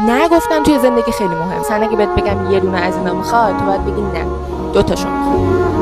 نه گفتن توی زندگی خیلی مهم. مثلا اگه بهت بگم یه دونه از اینا می‌خواد تو باید بگی نه. دو تاشو می‌خواد